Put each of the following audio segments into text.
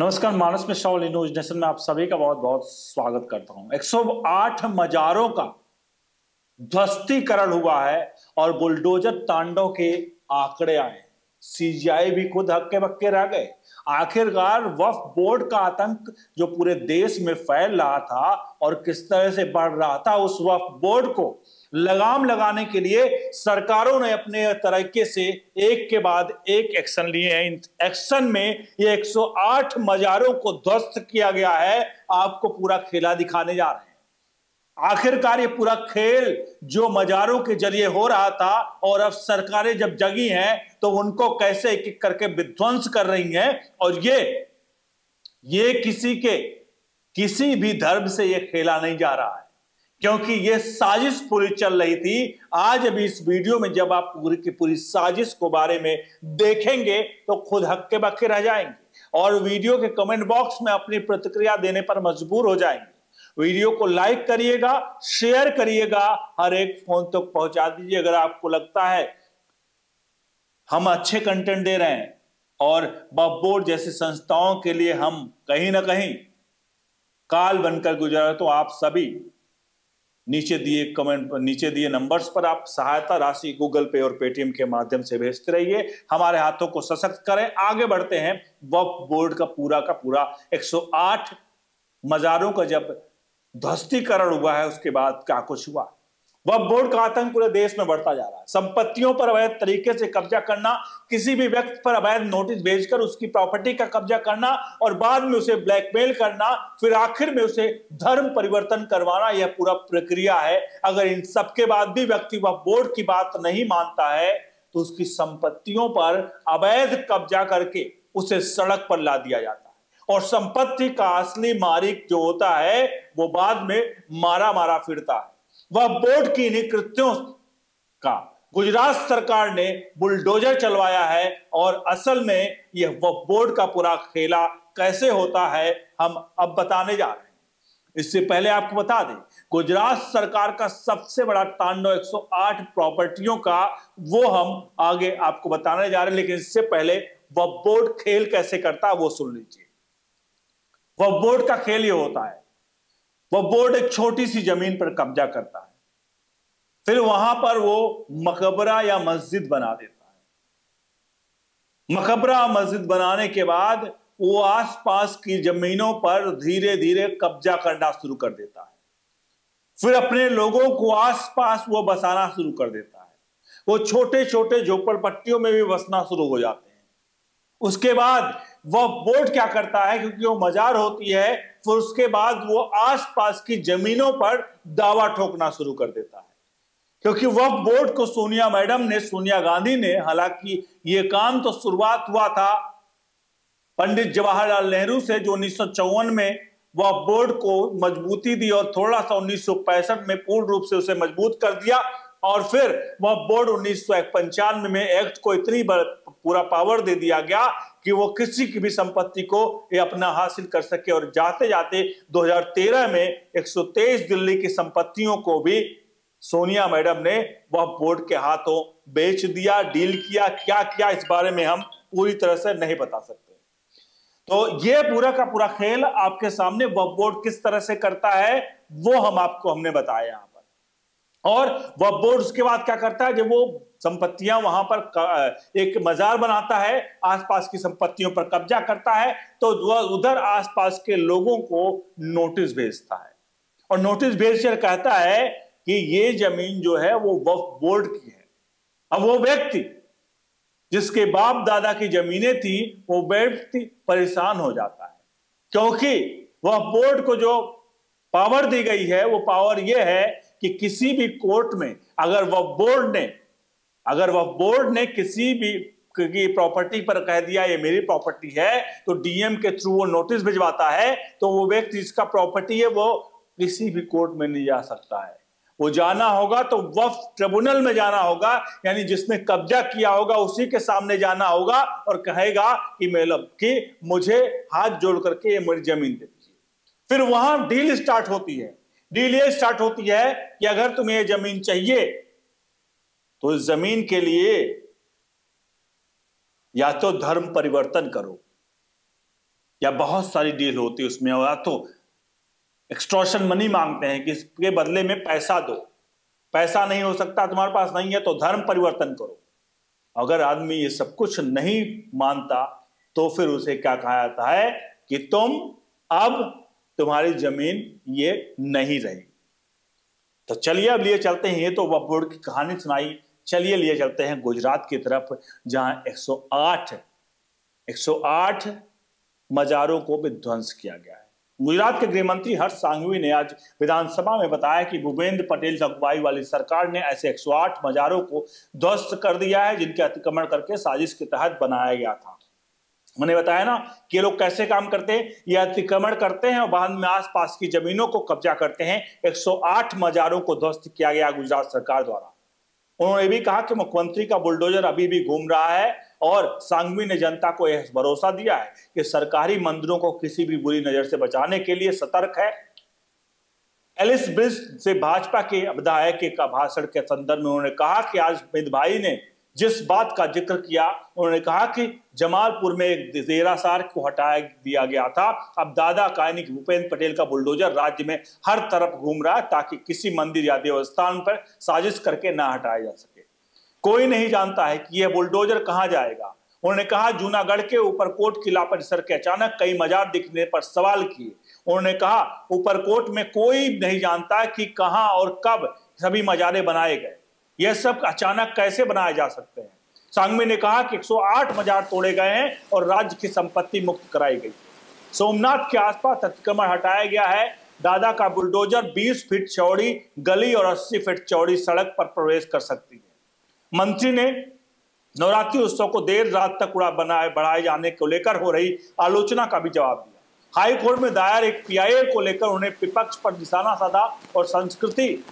नमस्कार, मानस मिश्रा वाली news nation में आप सभी का बहुत बहुत स्वागत करता हूँ। 108 मजारों का ध्वस्तीकरण हुआ है और बुलडोजर तांडव के आंकड़े आए सीजीआई भी खुद हक्के बक्के रह गए। आखिरकार वफ बोर्ड का आतंक जो पूरे देश में फैल रहा था और किस तरह से बढ़ रहा था, उस वफ बोर्ड को लगाम लगाने के लिए सरकारों ने अपने तरीके से एक के बाद एक एक्शन लिए हैं। इन एक्शन में ये 108 मजारों को ध्वस्त किया गया है। आपको पूरा खेला दिखाने जा रहे हैं। आखिरकार ये पूरा खेल जो मजारों के ज़रिए हो रहा था और अब सरकारें जब जगी हैं तो उनको कैसे एक एक करके विध्वंस कर रही हैं और ये ये किसी के, किसी भी धर्म से ये खेला नहीं जा रहा है। क्योंकि ये साजिश पूरी चल रही थी। आज अभी इस वीडियो में जब आप पूरी की पूरी साजिश को बारे में देखेंगे तो खुद हक्के बक्के रह जाएँगे और वीडियो के कमेंट बॉक्स में अपनी प्रतिक्रिया देने पर मजबूर हो जाएँगे। वीडियो को लाइक करिएगा, शेयर करिएगा, हर एक फ़ोन तक तो पहुँचा दीजिए अगर आपको लगता है हम अच्छे कंटेंट दे रहे हैं और बोर्ड जैसी संस्थाओं के लिए हम कहीं ना कहीं काल बनकर गुजरा तो आप सभी नीचे दिए कमेंट नीचे दिए नंबर्स पर आप सहायता राशि गूगल पे और पेटीएम के माध्यम से भेजते रहिए। हमारे हाथों को सशक्त करें। आगे बढ़ते हैं। वक्फ बोर्ड का पूरा का पूरा 108 मजारों का जब ध्वस्तीकरण हुआ है, उसके बाद क्या कुछ हुआ? वह बोर्ड का आतंक पूरे देश में बढ़ता जा रहा है। संपत्तियों पर अवैध तरीके से कब्जा करना, किसी भी व्यक्ति पर अवैध नोटिस भेजकर उसकी प्रॉपर्टी का कब्जा करना और बाद में उसे ब्लैकमेल करना, फिर आखिर में उसे धर्म परिवर्तन करवाना, यह पूरा प्रक्रिया है। अगर इन सबके बाद भी व्यक्ति वह बोर्ड की बात नहीं मानता है तो उसकी संपत्तियों पर अवैध कब्जा करके उसे सड़क पर ला दिया जाता और संपत्ति का असली मालिक जो होता है, वो बाद में मारा मारा फिरता है। वह बोर्ड की इन्हीं कृत्यों का। गुजरात सरकार ने बुलडोजर चलवाया है और असल में यह वह बोर्ड का पूरा खेला कैसे होता है, हम अब बताने जा रहे हैं। इससे पहले आपको बता दें, गुजरात सरकार का सबसे बड़ा तांडव 108 प्रॉपर्टियों का, वो हम आगे आपको बताने जा रहे हैं, लेकिन इससे पहले वह बोर्ड खेल कैसे करता है, वो सुन लीजिए। वह बोर्ड का खेल ये होता है। वह बोर्ड एक छोटी सी ज़मीन पर कब्जा करता है। फिर वहाँ पर वो मकबरा या मस्जिद बना देता है। मकबरा मस्जिद बनाने के बाद वो आसपास की जमीनों पर धीरे धीरे कब्जा करना शुरू कर देता है। फिर अपने लोगों को आसपास वो बसाना शुरू कर देता है। वो छोटे छोटे झोपड़पट्टियों में भी बसना शुरू हो जाते हैं। उसके बाद वह बोर्ड क्या करता है, क्योंकि वो मजार होती है, फिर उसके बाद वो आसपास की जमीनों पर दावा ठोकना शुरू कर देता है। क्योंकि वह बोर्ड को सोनिया मैडम ने, सोनिया गांधी ने, हालाँकि ये काम तो शुरुआत हुआ था पंडित जवाहरलाल नेहरू से, जो उन्नीस सौ चौवन में वह बोर्ड को मजबूती दी और थोड़ा सा उन्नीस सौ पैंसठ में पूर्ण रूप से उसे मज़बूत कर दिया। और फिर वह बोर्ड उन्नीस सौ पंचानवे में एक्ट को इतनी पूरा पावर दे दिया गया कि वो किसी की भी संपत्ति को ये अपना हासिल कर सके और जाते जाते 2013 में 123 दिल्ली की संपत्तियों को भी सोनिया मैडम ने वह बोर्ड के हाथों बेच दिया, डील किया। क्या किया इस बारे में हम पूरी तरह से नहीं बता सकते। तो ये पूरा का पूरा खेल आपके सामने, वह बोर्ड किस तरह से करता है, वो हम आपको हमने बताया। और वह बोर्ड उसके बाद क्या करता है, जब वो संपत्तियाँ वहाँ पर एक मजार बनाता है, आसपास की संपत्तियों पर कब्जा करता है तो वह उधर आसपास के लोगों को नोटिस भेजता है। और नोटिस भेजकर कहता है कि ये ज़मीन जो है, वो वफ बोर्ड की है। अब वो व्यक्ति, जिसके बाप दादा की जमीनें थी, वो व्यक्ति परेशान हो जाता है। क्योंकि वह बोर्ड को जो पावर दी गई है, वो पावर यह है कि किसी भी कोर्ट में अगर वह बोर्ड ने, अगर वह बोर्ड ने किसी भी की प्रॉपर्टी पर कह दिया, ये मेरी प्रॉपर्टी है तो डीएम के थ्रू वो नोटिस भिजवाता है तो वो व्यक्ति जिसका प्रॉपर्टी है वो किसी भी कोर्ट में नहीं जा सकता है। वो जाना होगा तो वफ ट्रिब्यूनल में जाना होगा, यानी जिसने कब्जा किया होगा उसी के सामने जाना होगा और कहेगा कि मतलब कि मुझे हाथ जोड़ करके ये मेरी ज़मीन दे दीजिए। फिर वहाँ डील स्टार्ट होती है। डील ये स्टार्ट होती है कि अगर तुम्हें ज़मीन चाहिए तो इस ज़मीन के लिए या तो धर्म परिवर्तन करो, या बहुत सारी डील होती है उसमें, या तो एक्सट्रॉशन मनी मांगते हैं कि इसके बदले में पैसा दो। पैसा नहीं हो सकता, तुम्हारे पास नहीं है तो धर्म परिवर्तन करो। अगर आदमी ये सब कुछ नहीं मानता तो फिर उसे क्या कहा जाता है कि तुम अब तुम्हारी ज़मीन ये नहीं रही। तो चलिए अब लिए चलते हैं। ये तो वह की कहानी सुनाई। चलिए लिए चलते हैं गुजरात की तरफ़, जहाँ 108 108 मजारों को विध्वंस किया गया है। गुजरात के गृह मंत्री हर्ष सांघवी ने आज विधानसभा में बताया कि भूपेंद्र पटेल की अगुवाई वाली सरकार ने ऐसे 108 मजारों को ध्वस्त कर दिया है, जिनके अतिक्रमण करके साजिश के तहत बनाया गया था। मैंने बताया ना कि ये लोग कैसे काम करते हैं? ये अतिक्रमण करते हैं और बाद में आसपास की जमीनों को कब्जा करते हैं। 108 मजारों को ध्वस्त किया गया गुजरात सरकार द्वारा। उन्होंने भी कहा कि मुख्यमंत्री का बुलडोजर अभी भी घूम रहा है और सांगवी ने जनता को यह भरोसा दिया है कि सरकारी मंदिरों को किसी भी बुरी नज़र से बचाने के लिए सतर्क है। एलिस ब्रिज से भाजपा के विधायक के भाषण के संदर्भ में उन्होंने कहा कि आज मित भाई ने जिस बात का ज़िक्र किया, उन्होंने कहा कि जमालपुर में एक जेरासार को हटाया दिया गया था। अब दादा कायनी भूपेंद्र पटेल का बुलडोजर राज्य में हर तरफ़ घूम रहा है ताकि किसी मंदिर या देवस्थान पर साजिश करके ना हटाया जा सके। कोई नहीं जानता है कि यह बुलडोजर कहाँ जाएगा। उन्होंने कहा, जूनागढ़ के ऊपर कोट किला परिसर के अचानक कई मजार दिखने पर सवाल किए। उन्होंने कहा, ऊपरकोट में कोई नहीं जानता कि कहाँ और कब सभी मजारे बनाए गए। यह सब अचानक कैसे बनाए जा सकते हैं? सांगवी ने कहा कि 108 मजार तोड़े गए हैं और राज्य की संपत्ति मुक्त कराई गई। सोमनाथ के आसपास अतिक्रमण हटाया गया है। दादा का बुलडोजर 20 फीट चौड़ी, गली और 80 फीट चौड़ी सड़क पर प्रवेश कर सकती है। मंत्री ने नवरात्रि उत्सव को देर रात तक उड़ा बनाए, बढ़ाए जाने को लेकर हो रही आलोचना का भी जवाब दिया। हाई कोर्ट में दायर एक पीआईएल को लेकर उन्हें विपक्ष पर निशाना साधा और संस्कृति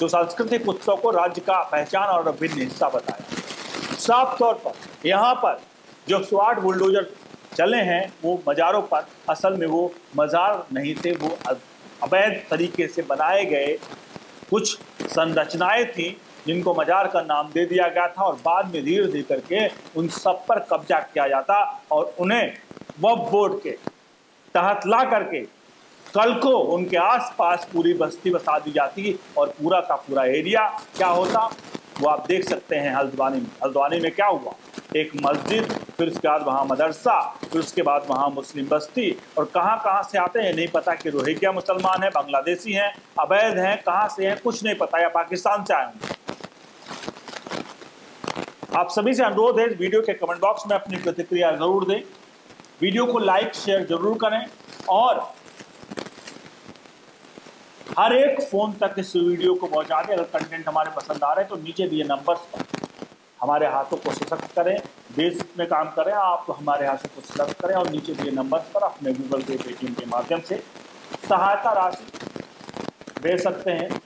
जो सांस्कृतिक उत्सव को राज्य का पहचान और अभिन्न हिस्सा बताया। साफ़ तौर पर, यहाँ पर जो स्वाट बुलडोजर चले हैं, वो मज़ारों पर असल में वो मज़ार नहीं थे, वो अवैध तरीके से बनाए गए कुछ संरचनाएँ थी, जिनको मजार का नाम दे दिया गया था और बाद में धीरे धीरे करके उन सब पर कब्जा किया जाता और उन्हें वफ बोर्ड के तहत ला करके कल को उनके आसपास पूरी बस्ती बसा दी जाती और पूरा का पूरा एरिया क्या होता? वो आप देख सकते हैं हल्द्वानी में। हल्द्वानी में क्या हुआ? एक मस्जिद, फिर उसके बाद वहाँ मदरसा, फिर उसके बाद वहाँ मुस्लिम बस्ती। और कहाँ कहाँ से आते हैं? नहीं पता कि रोहिंग्या मुसलमान है, बांग्लादेशी हैं, अवैध हैं, कहाँ से हैं? कुछ नहीं पता, या पाकिस्तान से आए होंगे। आप सभी से अनुरोध है, वीडियो के कमेंट बॉक्स में अपनी प्रतिक्रिया ज़रूर दें। वीडियो को लाइक, शेयर ज़रूर करें और हर एक फ़ोन तक इस वीडियो को पहुँचा दें अगर कंटेंट हमारे पसंद आ रहे हैं तो नीचे दिए नंबर्स पर हमारे हाथों को सशक्त करें देश में काम करें, आप हमारे हाथों को सशक्त करें और नीचे दिए नंबर्स पर अपने गूगल पे पेटीएम के माध्यम से सहायता राशि दे सकते हैं।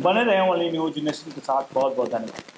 बने रहें वाली न्यूज़ नेशन के साथ। बहुत बहुत धन्यवाद।